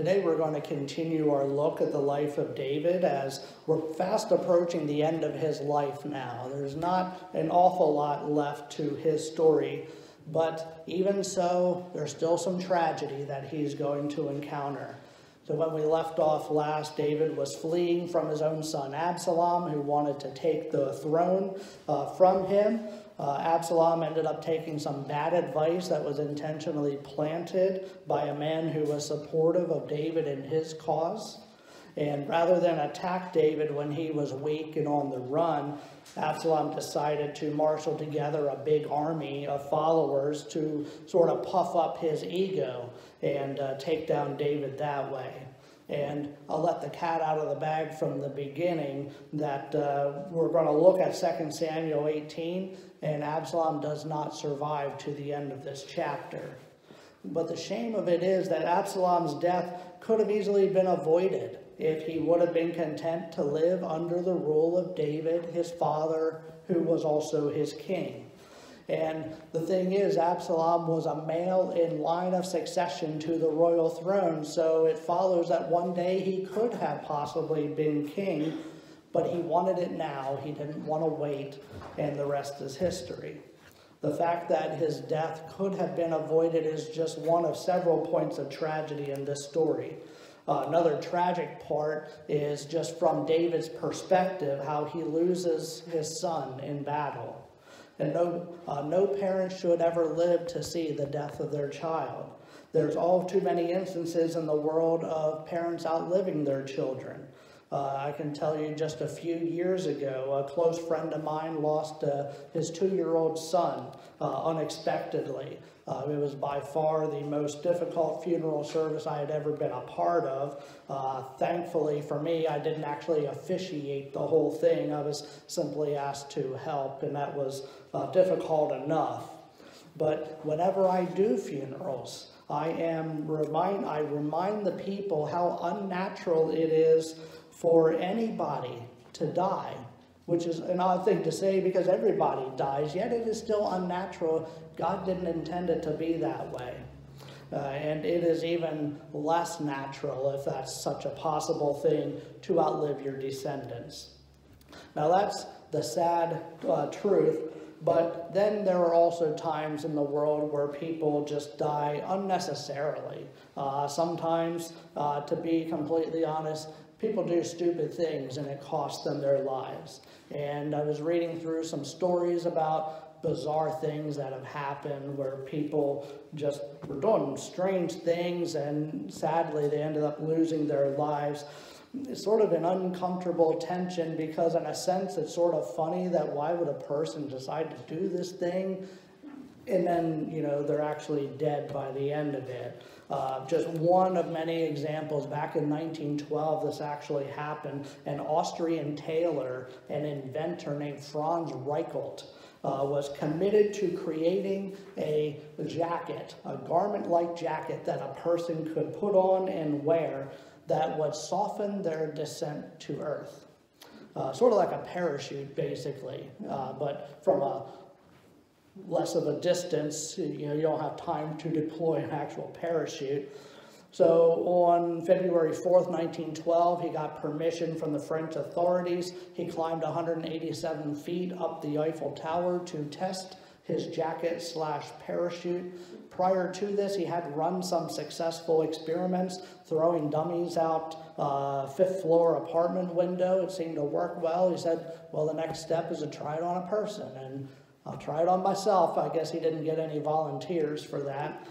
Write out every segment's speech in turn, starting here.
Today we're going to continue our look at the life of David as we're fast approaching the end of his life now. There's not an awful lot left to his story, but even so, there's still some tragedy that he's going to encounter. So when we left off last, David was fleeing from his own son Absalom, who wanted to take the throne uh, from him. Uh, Absalom ended up taking some bad advice that was intentionally planted by a man who was supportive of David and his cause. And rather than attack David when he was weak and on the run, Absalom decided to marshal together a big army of followers to sort of puff up his ego and uh, take down David that way. And I'll let the cat out of the bag from the beginning that uh, we're going to look at 2 Samuel 18, and Absalom does not survive to the end of this chapter. But the shame of it is that Absalom's death could have easily been avoided if he would have been content to live under the rule of David, his father, who was also his king. And the thing is, Absalom was a male in line of succession to the royal throne, so it follows that one day he could have possibly been king, but he wanted it now. He didn't want to wait, and the rest is history. The fact that his death could have been avoided is just one of several points of tragedy in this story. Uh, another tragic part is just from David's perspective, how he loses his son in battle. And no, uh, no parent should ever live to see the death of their child. There's all too many instances in the world of parents outliving their children. Uh, I can tell you just a few years ago, a close friend of mine lost uh, his two-year-old son uh, unexpectedly. Uh, it was by far the most difficult funeral service I had ever been a part of. Uh, thankfully for me, I didn't actually officiate the whole thing. I was simply asked to help, and that was uh, difficult enough. But whenever I do funerals, I am remind I remind the people how unnatural it is for anybody to die, which is an odd thing to say because everybody dies, yet it is still unnatural. God didn't intend it to be that way. Uh, and it is even less natural, if that's such a possible thing, to outlive your descendants. Now, that's the sad uh, truth, but then there are also times in the world where people just die unnecessarily. Uh, sometimes, uh, to be completely honest, people do stupid things and it costs them their lives. And I was reading through some stories about bizarre things that have happened where people just were doing strange things and sadly they ended up losing their lives. It's sort of an uncomfortable tension because in a sense it's sort of funny that why would a person decide to do this thing and then, you know, they're actually dead by the end of it. Uh, just one of many examples. Back in 1912, this actually happened. An Austrian tailor, an inventor named Franz Reichelt, uh, was committed to creating a jacket, a garment-like jacket that a person could put on and wear that would soften their descent to earth. Uh, sort of like a parachute, basically, uh, but from a less of a distance, you know, you don't have time to deploy an actual parachute. So on February 4th, 1912, he got permission from the French authorities. He climbed 187 feet up the Eiffel Tower to test his jacket slash parachute. Prior to this, he had run some successful experiments, throwing dummies out uh, fifth floor apartment window. It seemed to work well. He said, well, the next step is to try it on a person. And I'll try it on myself. I guess he didn't get any volunteers for that.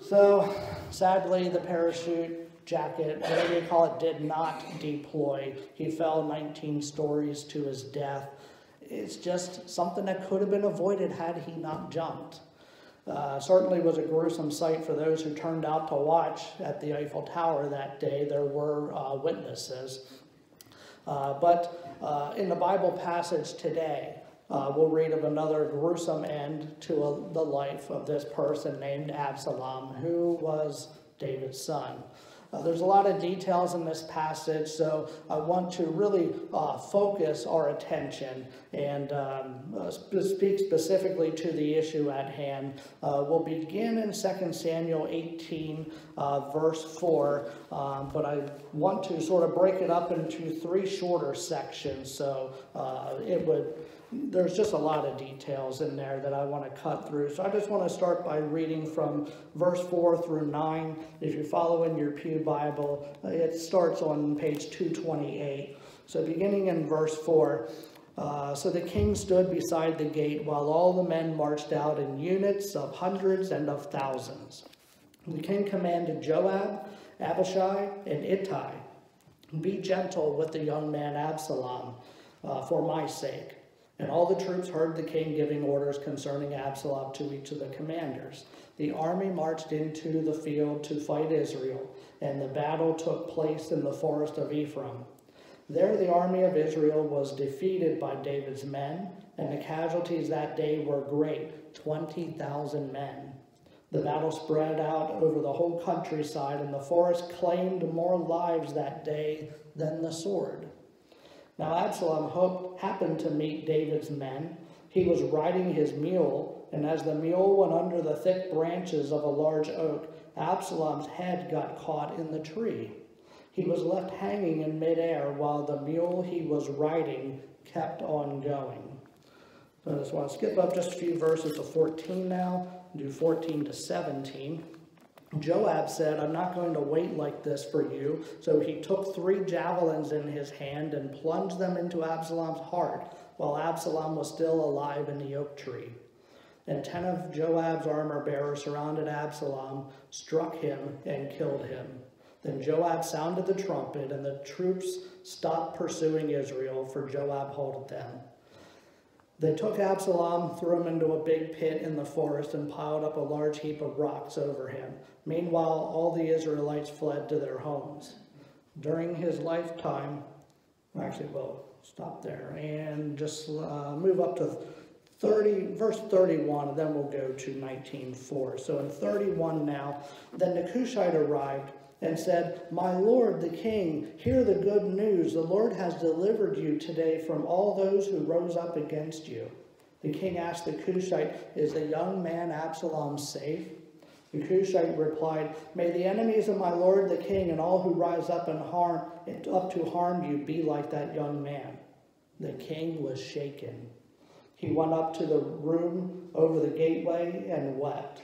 So sadly, the parachute jacket, whatever you call it, did not deploy. He fell 19 stories to his death. It's just something that could have been avoided had he not jumped. Uh, certainly was a gruesome sight for those who turned out to watch at the Eiffel Tower that day. There were uh, witnesses. Uh, but uh, in the Bible passage today, uh, we'll read of another gruesome end to a, the life of this person named Absalom, who was David's son. Uh, there's a lot of details in this passage, so I want to really uh, focus our attention and um, uh, speak specifically to the issue at hand. Uh, we'll begin in 2 Samuel 18, uh, verse 4, um, but I want to sort of break it up into three shorter sections, so uh, it would there's just a lot of details in there that I want to cut through. So I just want to start by reading from verse 4 through 9. If you follow in your Pew Bible, it starts on page 228. So beginning in verse 4, uh, so the king stood beside the gate while all the men marched out in units of hundreds and of thousands. The king commanded Joab, Abishai, and Ittai, Be gentle with the young man Absalom uh, for my sake and all the troops heard the king giving orders concerning Absalom to each of the commanders. The army marched into the field to fight Israel, and the battle took place in the forest of Ephraim. There the army of Israel was defeated by David's men, and the casualties that day were great 20,000 men. The battle spread out over the whole countryside, and the forest claimed more lives that day than the sword. Now Absalom happened to meet David's men. He was riding his mule, and as the mule went under the thick branches of a large oak, Absalom's head got caught in the tree. He was left hanging in midair while the mule he was riding kept on going. So I just want to skip up just a few verses to 14 now, do 14 to 17. Joab said, I'm not going to wait like this for you. So he took three javelins in his hand and plunged them into Absalom's heart while Absalom was still alive in the oak tree. And ten of Joab's armor bearers surrounded Absalom, struck him, and killed him. Then Joab sounded the trumpet, and the troops stopped pursuing Israel, for Joab halted them. They took Absalom, threw him into a big pit in the forest, and piled up a large heap of rocks over him. Meanwhile, all the Israelites fled to their homes. During his lifetime, actually, we'll stop there and just uh, move up to 30, verse 31, and then we'll go to 19.4. So in 31 now, then the Cushite arrived and said, My lord the king, hear the good news. The Lord has delivered you today from all those who rose up against you. The king asked the Cushite, Is the young man Absalom safe? The Cushite replied, May the enemies of my lord the king and all who rise up and harm up to harm you be like that young man. The king was shaken. He went up to the room over the gateway and wept.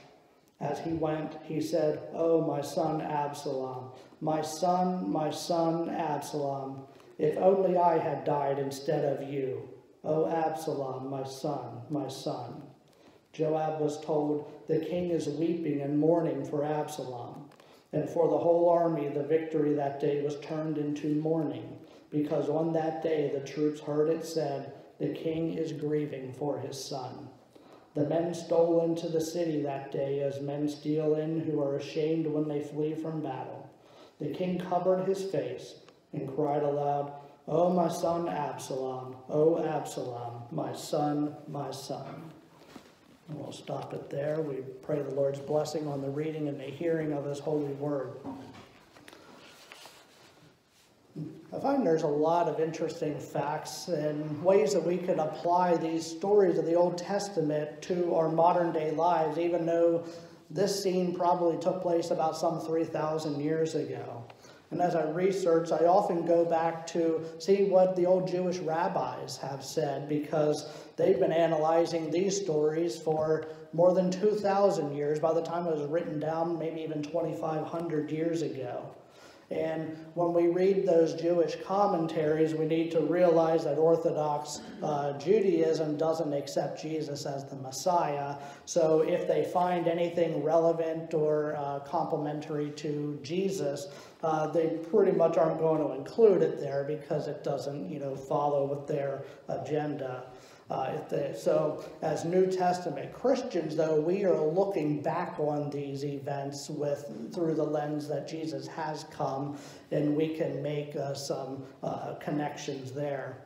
As he went, he said, Oh, my son Absalom, my son, my son Absalom, if only I had died instead of you. Oh, Absalom, my son, my son. Joab was told, The king is weeping and mourning for Absalom. And for the whole army, the victory that day was turned into mourning, because on that day the troops heard it said, The king is grieving for his son. The men stole into the city that day as men steal in who are ashamed when they flee from battle. The king covered his face and cried aloud, O my son Absalom, O Absalom, my son, my son. And we'll stop it there. We pray the Lord's blessing on the reading and the hearing of his holy word. I find there's a lot of interesting facts and ways that we could apply these stories of the Old Testament to our modern day lives, even though this scene probably took place about some 3,000 years ago. And as I research, I often go back to see what the old Jewish rabbis have said because they've been analyzing these stories for more than 2,000 years. By the time it was written down, maybe even 2,500 years ago. And when we read those Jewish commentaries, we need to realize that Orthodox uh, Judaism doesn't accept Jesus as the Messiah. So if they find anything relevant or uh, complementary to Jesus, uh, they pretty much aren't going to include it there because it doesn't, you know, follow with their agenda. Uh, so, as New Testament Christians, though, we are looking back on these events with through the lens that Jesus has come, and we can make uh, some uh, connections there,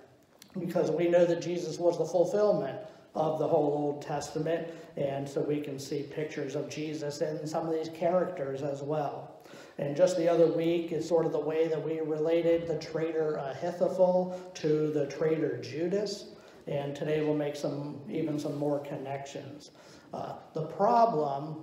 because we know that Jesus was the fulfillment of the whole Old Testament, and so we can see pictures of Jesus in some of these characters as well. And just the other week is sort of the way that we related the traitor Ahithophel to the traitor Judas. And today we'll make some even some more connections. Uh, the problem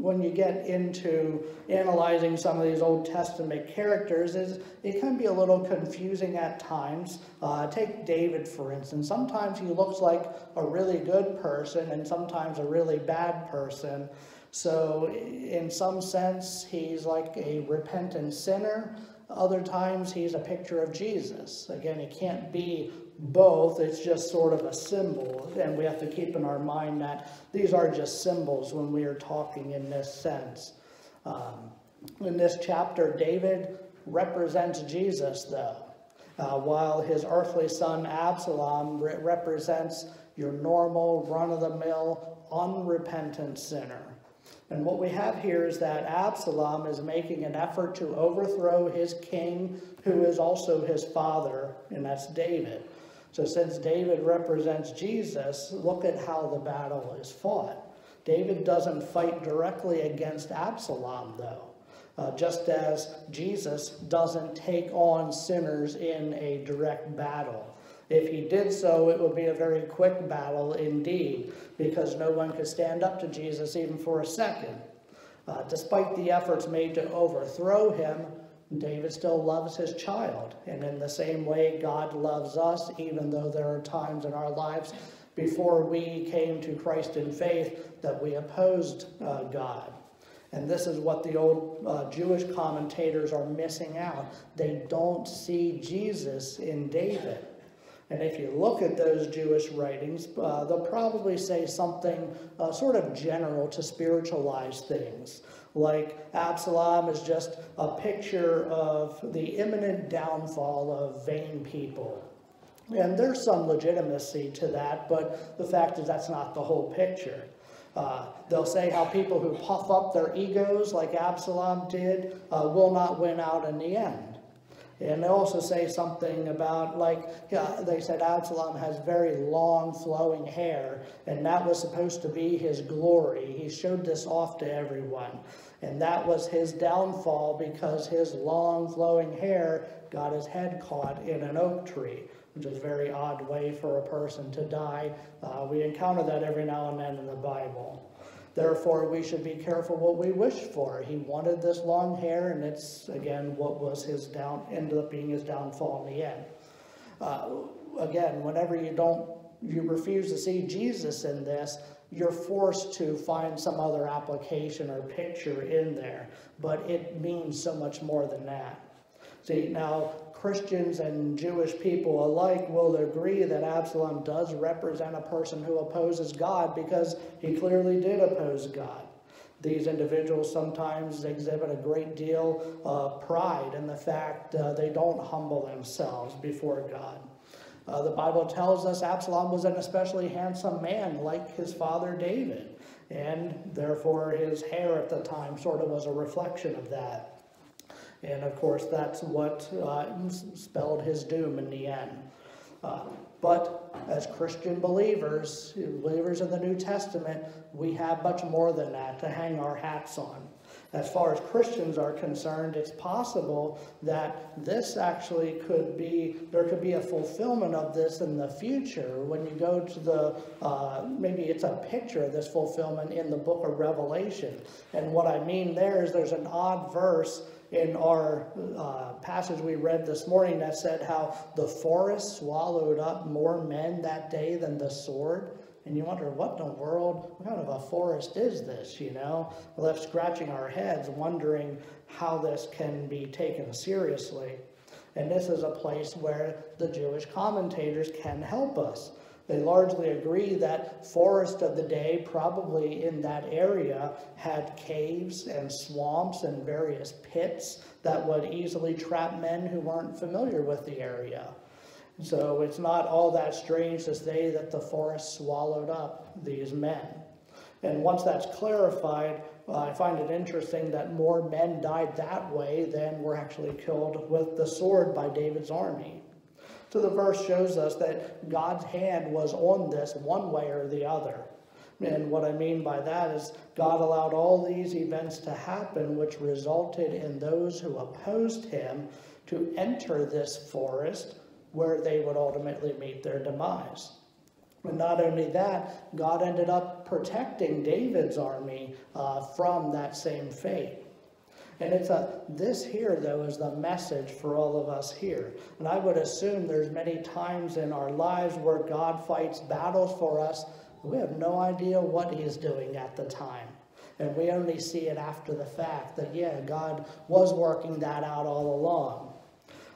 when you get into analyzing some of these Old Testament characters is it can be a little confusing at times. Uh, take David, for instance. Sometimes he looks like a really good person and sometimes a really bad person. So, in some sense, he's like a repentant sinner. Other times, he's a picture of Jesus. Again, it can't be both, it's just sort of a symbol. And we have to keep in our mind that these are just symbols when we are talking in this sense. Um, in this chapter, David represents Jesus, though, uh, while his earthly son Absalom re represents your normal, run of the mill, unrepentant sinner. And what we have here is that Absalom is making an effort to overthrow his king, who is also his father, and that's David. So, since David represents Jesus, look at how the battle is fought. David doesn't fight directly against Absalom, though, uh, just as Jesus doesn't take on sinners in a direct battle. If he did so, it would be a very quick battle indeed, because no one could stand up to Jesus even for a second. Uh, despite the efforts made to overthrow him, David still loves his child. And in the same way, God loves us, even though there are times in our lives before we came to Christ in faith that we opposed uh, God. And this is what the old uh, Jewish commentators are missing out. They don't see Jesus in David. And if you look at those Jewish writings, uh, they'll probably say something uh, sort of general to spiritualize things. Like Absalom is just a picture of the imminent downfall of vain people. And there's some legitimacy to that, but the fact is that's not the whole picture. Uh, they'll say how people who puff up their egos, like Absalom did, uh, will not win out in the end. And they also say something about, like, yeah, they said Absalom has very long flowing hair, and that was supposed to be his glory. He showed this off to everyone. And that was his downfall because his long flowing hair got his head caught in an oak tree, which is a very odd way for a person to die. Uh, we encounter that every now and then in the Bible. Therefore, we should be careful what we wish for. He wanted this long hair, and it's, again, what was his down, ended up being his downfall in the end. Uh, again, whenever you don't, you refuse to see Jesus in this, you're forced to find some other application or picture in there. But it means so much more than that. See, now, Christians and Jewish people alike will agree that Absalom does represent a person who opposes God because he clearly did oppose God. These individuals sometimes exhibit a great deal of pride in the fact uh, they don't humble themselves before God. Uh, the Bible tells us Absalom was an especially handsome man, like his father David, and therefore his hair at the time sort of was a reflection of that. And of course, that's what uh, spelled his doom in the end. Uh, but as Christian believers, believers in the New Testament, we have much more than that to hang our hats on. As far as Christians are concerned, it's possible that this actually could be, there could be a fulfillment of this in the future when you go to the, uh, maybe it's a picture of this fulfillment in the book of Revelation. And what I mean there is there's an odd verse in our uh, passage we read this morning that said how the forest swallowed up more men that day than the sword. And you wonder, what in the world, what kind of a forest is this, you know? We're left scratching our heads, wondering how this can be taken seriously. And this is a place where the Jewish commentators can help us. They largely agree that forest of the day, probably in that area, had caves and swamps and various pits that would easily trap men who weren't familiar with the area. So it's not all that strange to say that the forest swallowed up these men. And once that's clarified, I find it interesting that more men died that way than were actually killed with the sword by David's army. So the verse shows us that God's hand was on this one way or the other. And what I mean by that is God allowed all these events to happen, which resulted in those who opposed him to enter this forest where they would ultimately meet their demise. And not only that, God ended up protecting David's army uh, from that same fate. And it's a this here though is the message for all of us here. And I would assume there's many times in our lives where God fights battles for us. We have no idea what he's doing at the time. And we only see it after the fact that yeah, God was working that out all along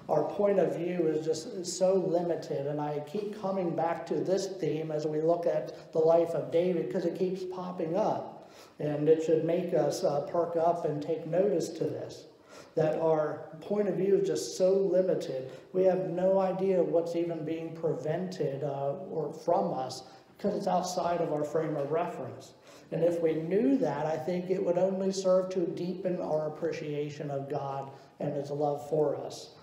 our point of view is just so limited. And I keep coming back to this theme as we look at the life of David because it keeps popping up. And it should make us uh, perk up and take notice to this. That our point of view is just so limited. We have no idea what's even being prevented uh, or from us because it's outside of our frame of reference. And if we knew that, I think it would only serve to deepen our appreciation of God and His love for us.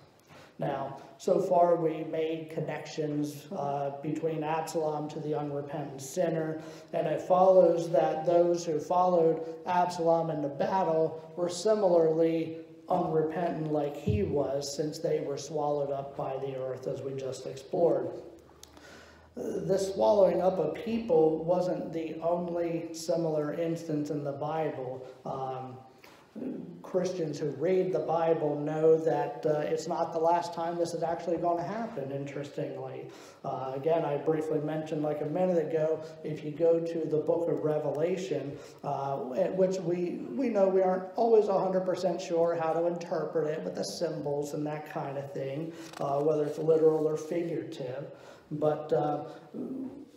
Now, so far we made connections uh, between Absalom to the unrepentant sinner, and it follows that those who followed Absalom in the battle were similarly unrepentant like he was, since they were swallowed up by the earth, as we just explored. This swallowing up of people wasn't the only similar instance in the Bible. Um, Christians who read the Bible know that uh, it's not the last time this is actually going to happen, interestingly. Uh, again, I briefly mentioned like a minute ago, if you go to the book of Revelation, uh, which we, we know we aren't always 100% sure how to interpret it with the symbols and that kind of thing, uh, whether it's literal or figurative. But uh,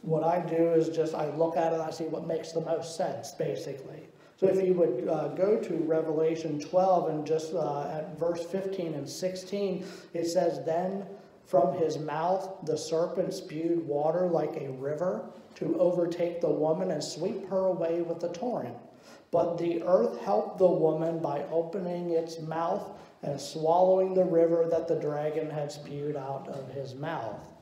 what I do is just I look at it and I see what makes the most sense, basically. So if you would uh, go to Revelation 12 and just uh, at verse 15 and 16, it says, Then from his mouth the serpent spewed water like a river to overtake the woman and sweep her away with the torrent. But the earth helped the woman by opening its mouth and swallowing the river that the dragon had spewed out of his mouth.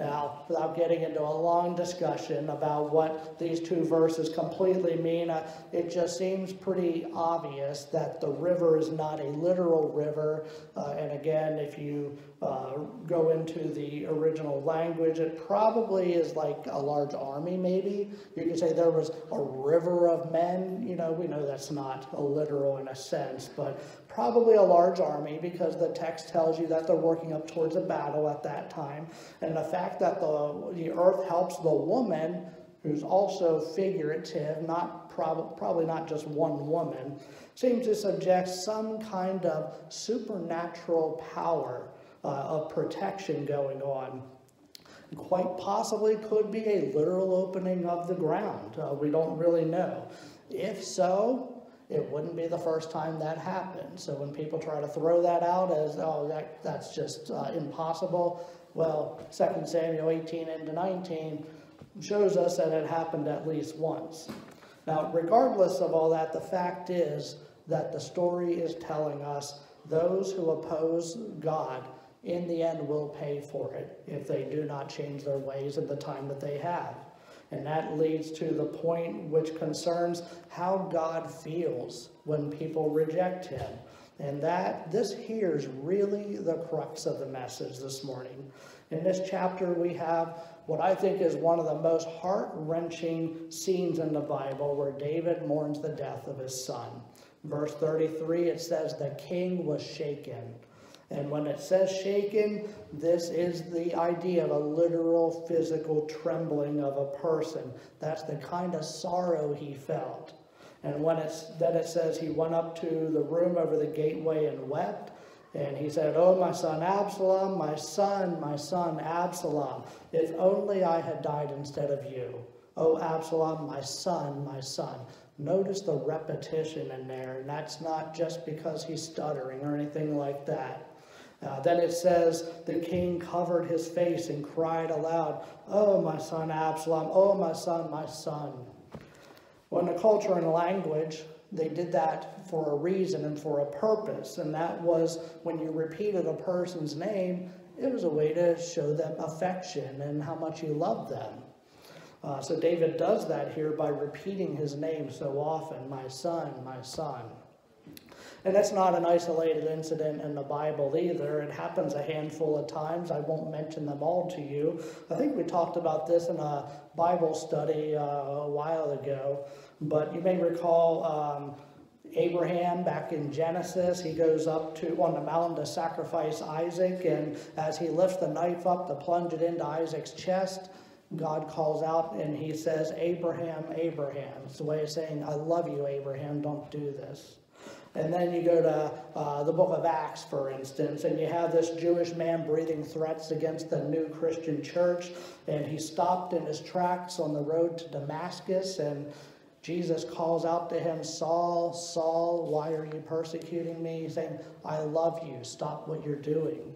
Now, without getting into a long discussion about what these two verses completely mean, uh, it just seems pretty obvious that the river is not a literal river. Uh, and again, if you uh, go into the original language, it probably is like a large army, maybe. You could say there was a river of men. You know, we know that's not a literal in a sense, but probably a large army because the text tells you that they're working up towards a battle at that time. And the fact that the, the earth helps the woman, who's also figurative, not prob- probably not just one woman, seems to suggest some kind of supernatural power uh, of protection going on. Quite possibly could be a literal opening of the ground. Uh, we don't really know. If so, it wouldn't be the first time that happened. So when people try to throw that out as, oh, that, that's just uh, impossible, well, 2 Samuel 18 into 19 shows us that it happened at least once. Now, regardless of all that, the fact is that the story is telling us those who oppose God in the end will pay for it if they do not change their ways in the time that they have. And that leads to the point which concerns how God feels when people reject him. And that this here is really the crux of the message this morning. In this chapter, we have what I think is one of the most heart wrenching scenes in the Bible where David mourns the death of his son. Verse 33, it says, The king was shaken and when it says shaken, this is the idea of a literal physical trembling of a person. That's the kind of sorrow he felt. And when it's, then it says he went up to the room over the gateway and wept. And he said, Oh, my son Absalom, my son, my son Absalom, if only I had died instead of you. Oh, Absalom, my son, my son. Notice the repetition in there, and that's not just because he's stuttering or anything like that. Uh, then it says, The king covered his face and cried aloud, Oh, my son Absalom, oh, my son, my son. Well, in the culture and language, they did that for a reason and for a purpose, and that was when you repeated a person's name, it was a way to show them affection and how much you love them. Uh, so David does that here by repeating his name so often my son, my son. And that's not an isolated incident in the Bible either. It happens a handful of times. I won't mention them all to you. I think we talked about this in a Bible study uh, a while ago. But you may recall um, Abraham back in Genesis. He goes up to on the mountain to sacrifice Isaac, and as he lifts the knife up to plunge it into Isaac's chest, God calls out and he says, Abraham, Abraham. It's a way of saying, I love you, Abraham, don't do this. And then you go to uh, the book of Acts, for instance, and you have this Jewish man breathing threats against the new Christian church. And he stopped in his tracks on the road to Damascus, and Jesus calls out to him, Saul, Saul, why are you persecuting me? He's saying, I love you, stop what you're doing.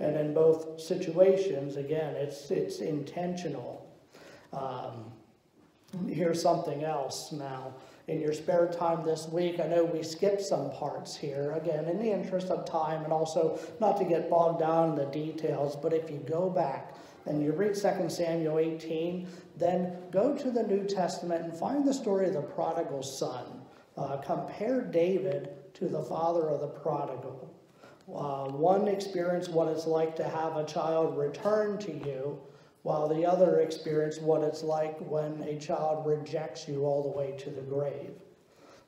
And in both situations, again, it's, it's intentional. Um, here's something else now in your spare time this week. I know we skipped some parts here, again, in the interest of time and also not to get bogged down in the details, but if you go back and you read 2 Samuel 18, then go to the New Testament and find the story of the prodigal son. Uh, compare David to the father of the prodigal. Uh, one experience what it's like to have a child return to you while the other experience what it's like when a child rejects you all the way to the grave.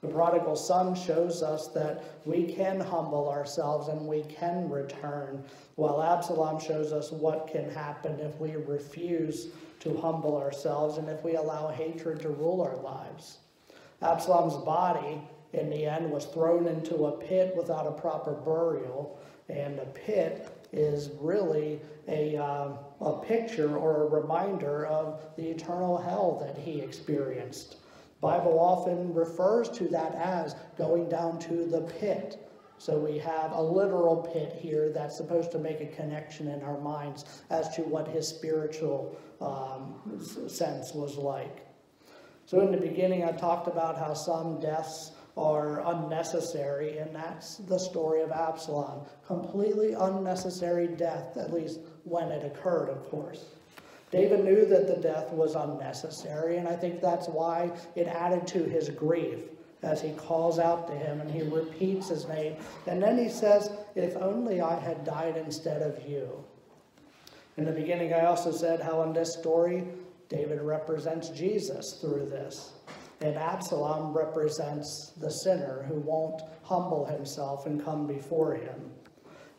The prodigal son shows us that we can humble ourselves and we can return, while Absalom shows us what can happen if we refuse to humble ourselves and if we allow hatred to rule our lives. Absalom's body, in the end, was thrown into a pit without a proper burial, and a pit is really a, uh, a picture or a reminder of the eternal hell that he experienced. Bible often refers to that as going down to the pit. So we have a literal pit here that's supposed to make a connection in our minds as to what his spiritual um, sense was like. So in the beginning, I talked about how some deaths are unnecessary, and that's the story of Absalom. Completely unnecessary death, at least when it occurred, of course. David knew that the death was unnecessary, and I think that's why it added to his grief as he calls out to him and he repeats his name. And then he says, If only I had died instead of you. In the beginning, I also said how in this story, David represents Jesus through this. And Absalom represents the sinner who won't humble himself and come before him.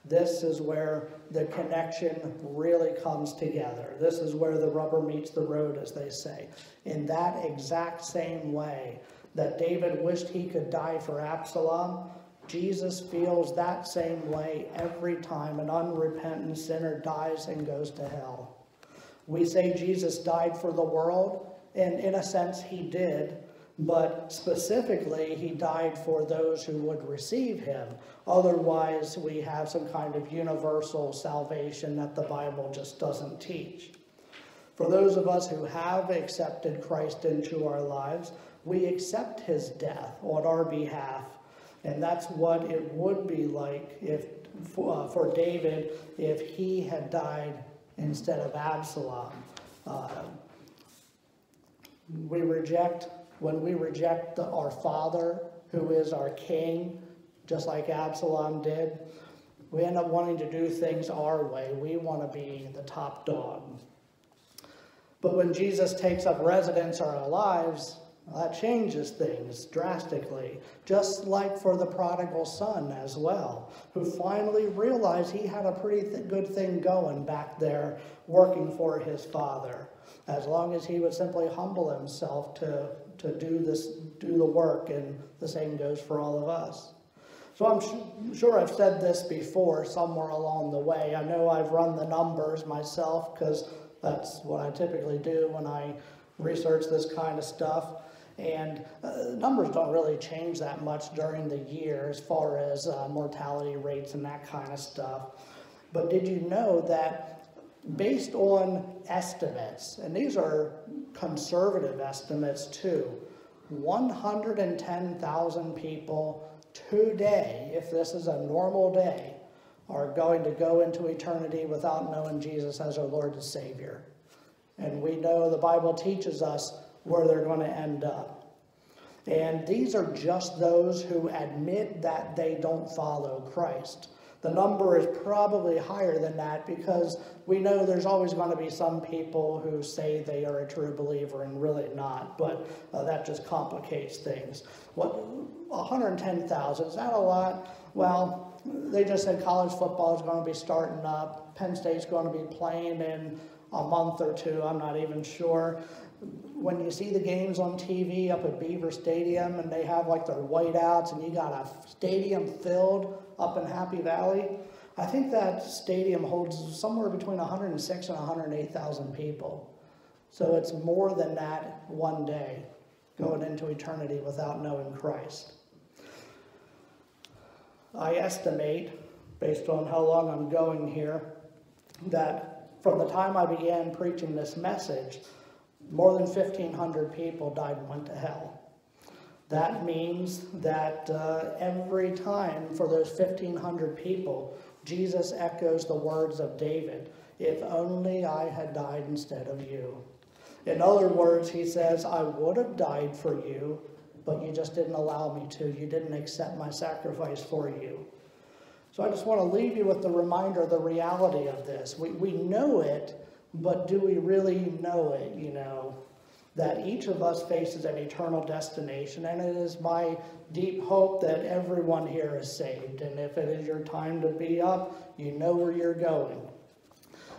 This is where the connection really comes together. This is where the rubber meets the road, as they say. In that exact same way that David wished he could die for Absalom, Jesus feels that same way every time an unrepentant sinner dies and goes to hell. We say Jesus died for the world, and in a sense, he did but specifically, he died for those who would receive him. Otherwise, we have some kind of universal salvation that the Bible just doesn't teach. For those of us who have accepted Christ into our lives, we accept his death on our behalf. And that's what it would be like if, uh, for David if he had died instead of Absalom. Uh, we reject when we reject the, our father, who is our king, just like Absalom did, we end up wanting to do things our way. We want to be the top dog. But when Jesus takes up residence in our lives, that changes things drastically, just like for the prodigal son as well, who finally realized he had a pretty th good thing going back there working for his father, as long as he would simply humble himself to to do this, do the work, and the same goes for all of us. So I'm sure I've said this before somewhere along the way. I know I've run the numbers myself because that's what I typically do when I research this kind of stuff. And uh, numbers don't really change that much during the year as far as uh, mortality rates and that kind of stuff. But did you know that based on estimates, and these are conservative estimates too, 110,000 people today, if this is a normal day, are going to go into eternity without knowing Jesus as our Lord and Savior. And we know the Bible teaches us where they're going to end up. And these are just those who admit that they don't follow Christ. The number is probably higher than that because we know there's always going to be some people who say they are a true believer and really not, but uh, that just complicates things. What 110,000 is that a lot? Well, they just said college football is going to be starting up. Penn State's going to be playing in a month or two. I'm not even sure when you see the games on TV up at Beaver Stadium and they have like their whiteouts and you got a stadium filled up in Happy Valley, I think that stadium holds somewhere between 106 and 108,000 people. So it's more than that one day going into eternity without knowing Christ. I estimate, based on how long I'm going here, that from the time I began preaching this message, more than 1,500 people died and went to hell. That means that uh, every time for those 1,500 people, Jesus echoes the words of David If only I had died instead of you. In other words, he says, I would have died for you, but you just didn't allow me to. You didn't accept my sacrifice for you. So I just want to leave you with the reminder, of the reality of this. We, we know it, but do we really know it, you know? That each of us faces an eternal destination, and it is my deep hope that everyone here is saved. And if it is your time to be up, you know where you're going.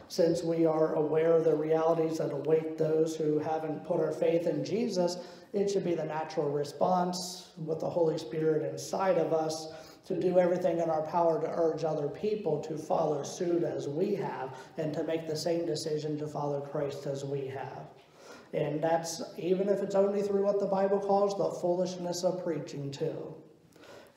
Since we are aware of the realities that await those who haven't put our faith in Jesus, it should be the natural response with the Holy Spirit inside of us to do everything in our power to urge other people to follow suit as we have and to make the same decision to follow Christ as we have. And that's even if it's only through what the Bible calls the foolishness of preaching, too.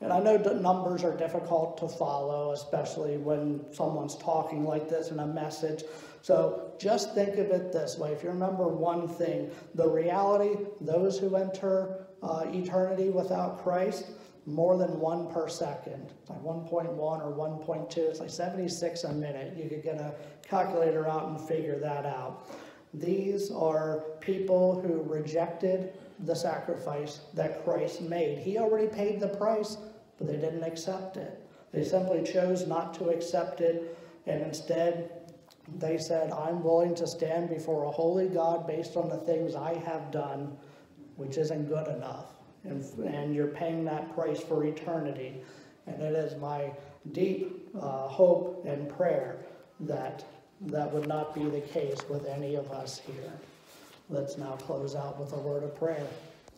And I know that numbers are difficult to follow, especially when someone's talking like this in a message. So just think of it this way. If you remember one thing, the reality, those who enter uh, eternity without Christ, more than one per second. Like 1.1 or 1.2. It's like 76 a minute. You could get a calculator out and figure that out. These are people who rejected the sacrifice that Christ made. He already paid the price, but they didn't accept it. They simply chose not to accept it, and instead they said, I'm willing to stand before a holy God based on the things I have done, which isn't good enough and, and you're paying that price for eternity. And it is my deep uh, hope and prayer that that would not be the case with any of us here. Let's now close out with a word of prayer.